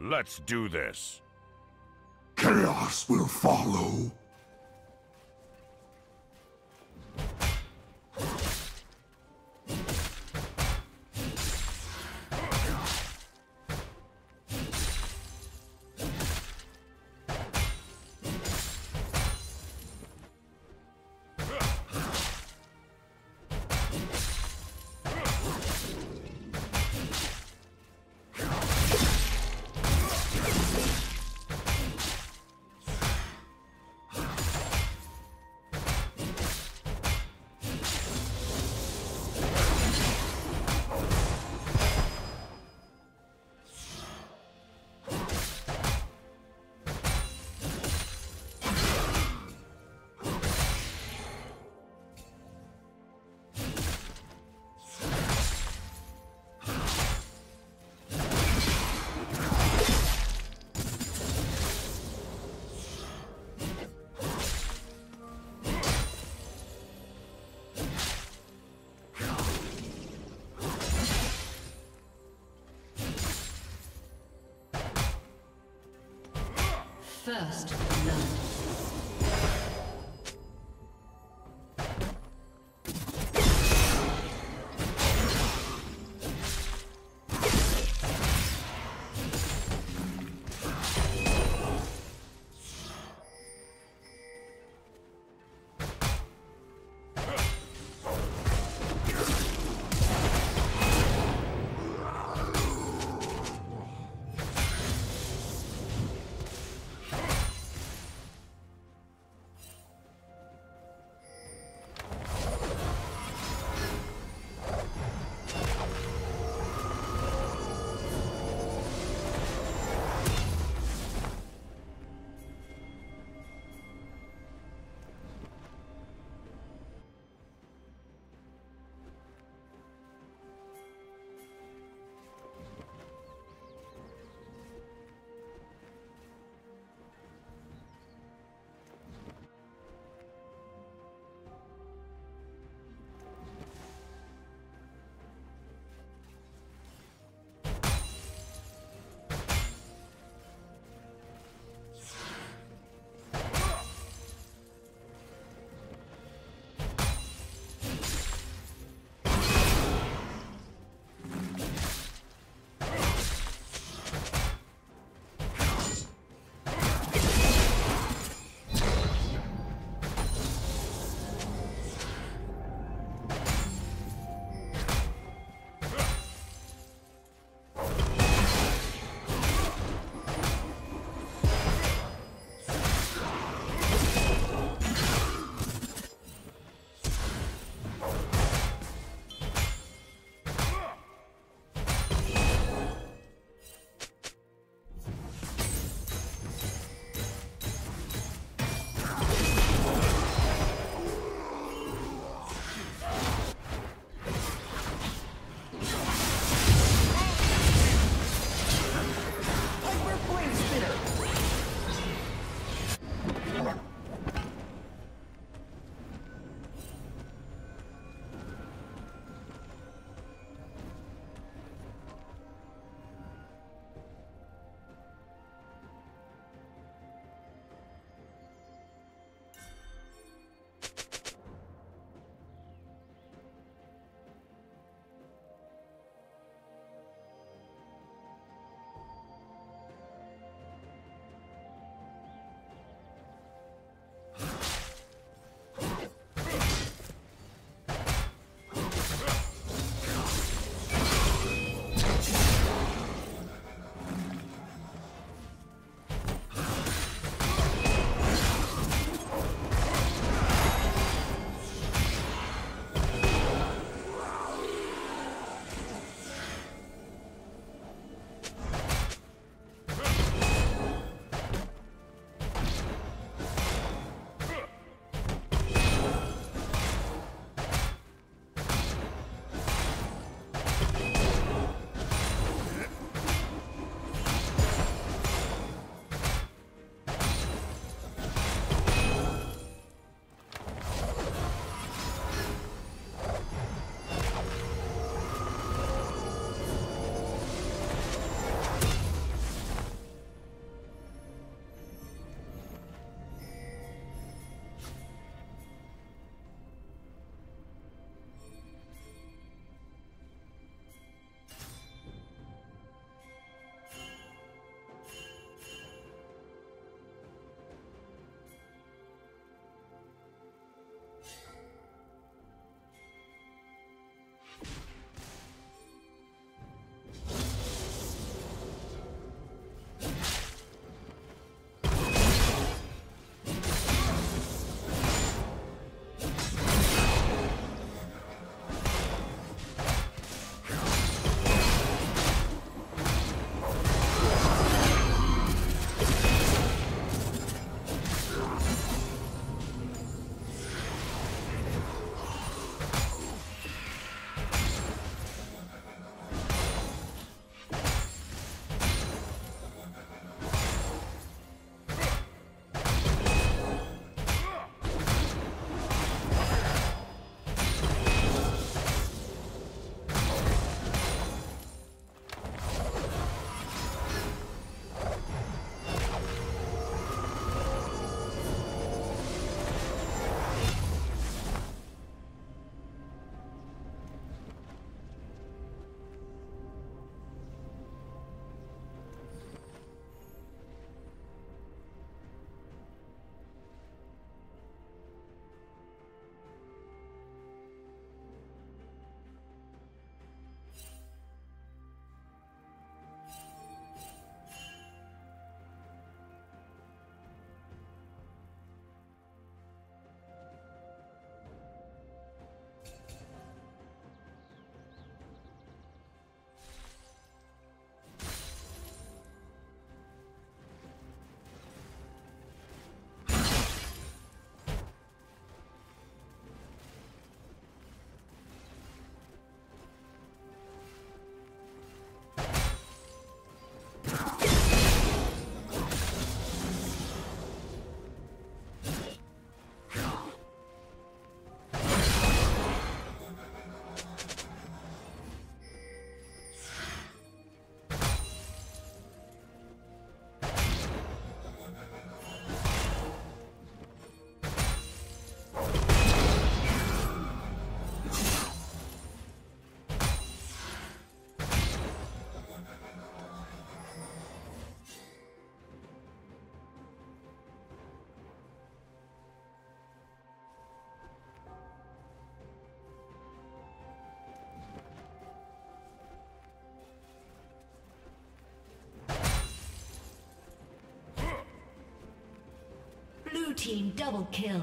Let's do this. Chaos will follow. First blood. Team double kill.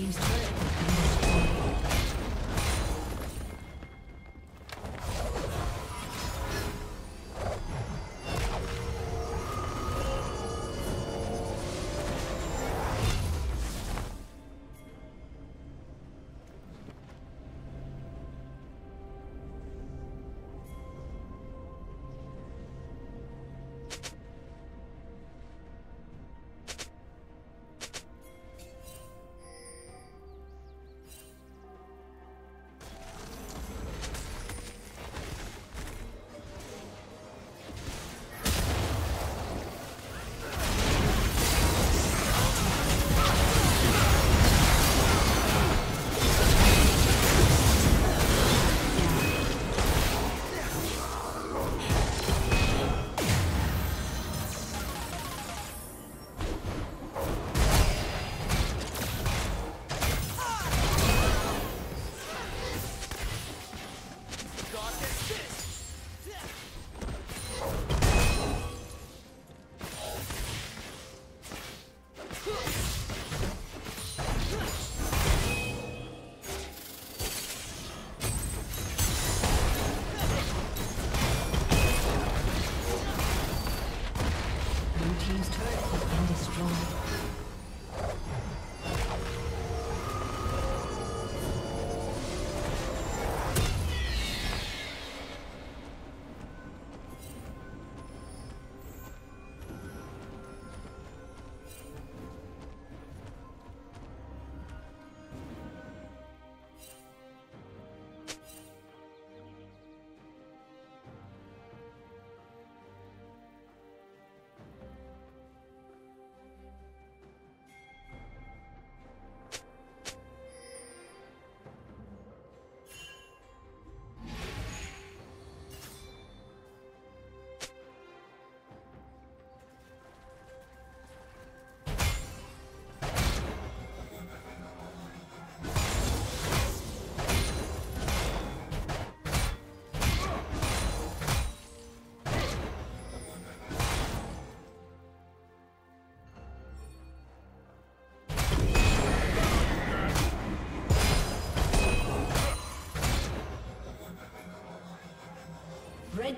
team's turret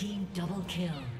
team double kill.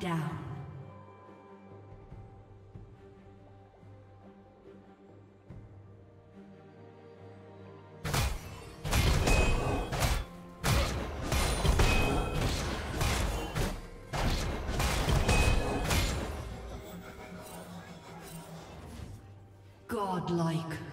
down. Godlike.